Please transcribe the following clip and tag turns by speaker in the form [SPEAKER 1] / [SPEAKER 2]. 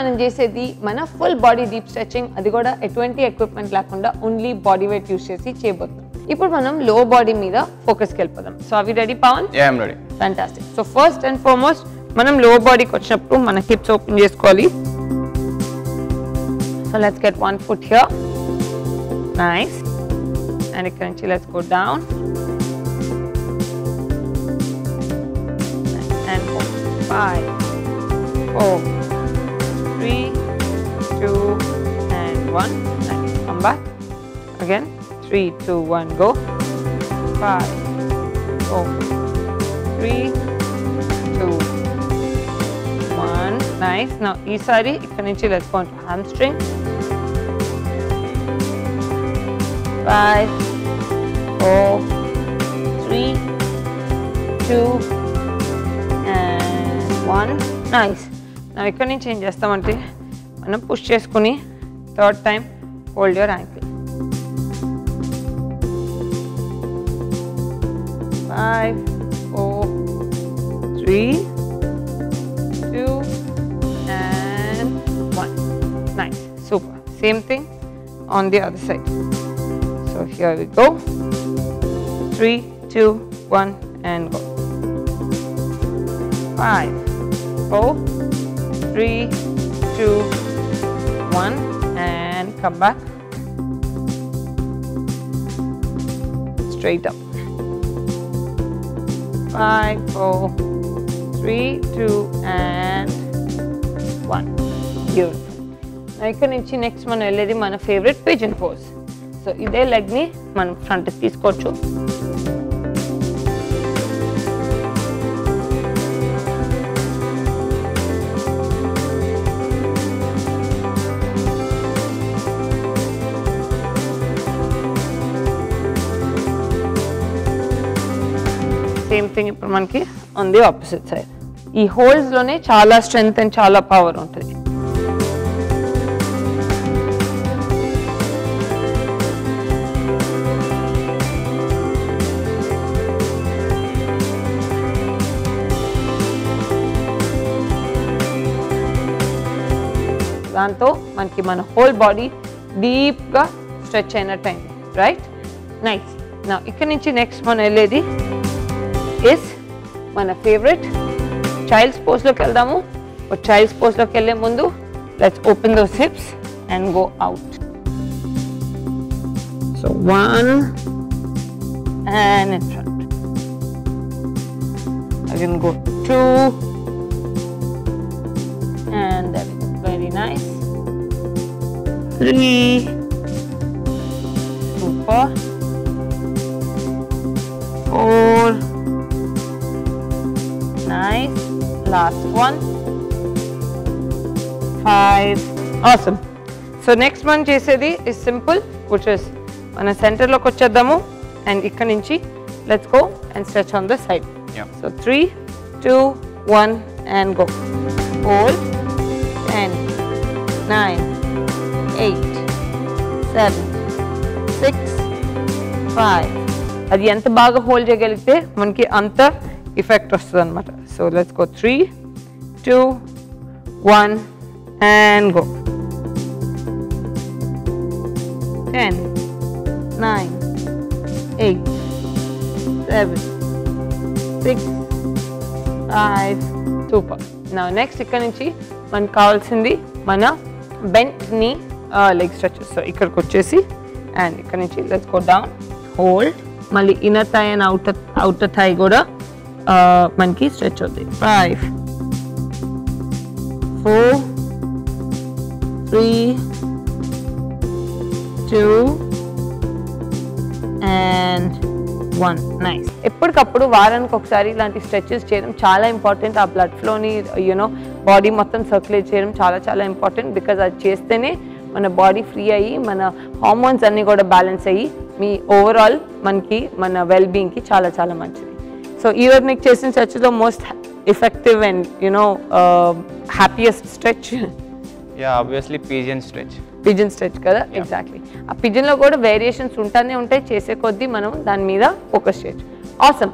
[SPEAKER 1] మనం చేసేది మన ఫుల్ బాడీ డీప్ స్ట్రెచింగ్ అది కూడా ఎటువంటి ఎక్విప్మెంట్ లేకుండా ఓన్లీ బాడీ వెయిట్ యూస్ చేసి చేయబోతున్నాం. ఇప్పుడు మనం లో బాడీ మీద ఫోకస్కి వెళ్ళిపోదాం. సో అవి ready Pavan
[SPEAKER 2] ready
[SPEAKER 1] fantastic so first and foremost మనం లో బాడీకి వచ్చినప్పుడు మన హిప్స్ ఓపెన్ చేసుకోవాలి. So let's get one foot here nice and ఇక్కడ నుంచి let's go down and four, five, one. Nice. Come back. Again. Three, two, one, go. Five, four, three, two, one. Nice. Now, ఈసారి ఇక్కడ నుంచి let's go into hamstring. Five, four, three, two, and one nice నా ఇక్కడ నుంచి ఏం చేస్తామంటే మనం push చేసుకుని Third time, hold your ankle. Five, four, three, two, and one. Nice. Super. Same thing on the other side. So here we go. Three, two, one, and go. Five, four, three, two, one. Come back. Straight up. Five, four, three, two, and one. Beautiful. Now ఇక్కడ నుంచి next మనం వెళ్ళేది మన favourite pigeon pose so ఇదే లెగ్ని మనం ఫ్రంట్కి తీసుకోవచ్చు same thing ఇప్పుడు మనకి ఉంది ఆపోజిట్ సైడ్ ఈ హోల్స్లోనే చాలా స్ట్రెంగ్త్ అండ్ చాలా పవర్ ఉంటుంది. దాంతో మనకి మన హోల్ బాడీ డీప్గా స్ట్రెచ్ అయినట్టు అయింది రైట్ నైస్ నా ఇక్కడ నుంచి నెక్స్ట్ మనం వెళ్ళేది ఇస్ మన ఫేవరెట్ చైల్డ్స్ పోస్ట్లోకి వెళ్దాము చైల్డ్స్ పోస్ట్లోకి వెళ్ళే ముందు let's open those hips and go out so one and in front again go two. And that is very nice. Three. Super four. Nice last one. Five. Awesome. So next మనం చేసేది is simple which is మన సెంటర్లోకి వచ్చేద్దాము. And ఇక్కడ నుంచి let's go and stretch on the side
[SPEAKER 2] Yeah.
[SPEAKER 1] So three two one and go hold ten nine eight seven six five అది ఎంత బాగా hold చేయగలిగితే మనకి అంత ఎఫెక్ట్ వస్తుంది అనమాట so let's go three two one and go ten nine eight seven six five super నా next ఇక్కడ నుంచి మనకు కావాల్సింది మన బెంట్ నీ లెగ్ స్ట్రెచెస్ సో ఇక్కడికి వచ్చేసి అండ్ ఇక్కడ నుంచి లెట్స్ గో డౌన్ హోల్డ్ మళ్ళీ inner thigh and outer outer thigh కూడా మనకి స్ట్రెచ్ అవుతాయి. Five four three two and one nice ఎప్పటికప్పుడు వారానికి ఒకసారి ఇలాంటి స్ట్రెచెస్ చేయడం చాలా ఇంపార్టెంట్ ఆ బ్లడ్ ఫ్లోని యూనో బాడీ మొత్తం సర్క్యులేట్ చేయడం చాలా చాలా ఇంపార్టెంట్ బికాజ్ అది చేస్తేనే మన బాడీ ఫ్రీ అయ్యి మన హార్మోన్స్ అన్నీ కూడా బ్యాలెన్స్ అయ్యి మీ ఓవరాల్ మనకి మన వెల్బీయింగ్కి చాలా చాలా మంచిది. సో ఈరోజు నీకు చేసిన స్ట్రెచ్లో most effective and you know happiest stretch
[SPEAKER 2] yeah obviously pigeon stretch
[SPEAKER 1] pigeon stretch కదా? ఎగ్జాక్ట్లీ ఆ పిజన్లో కూడా వేరియేషన్స్ ఉంటానే ఉంటాయి చేసే కొద్దీ మనం దాని మీద ఫోకస్ చేయొచ్చు. ఆసమ్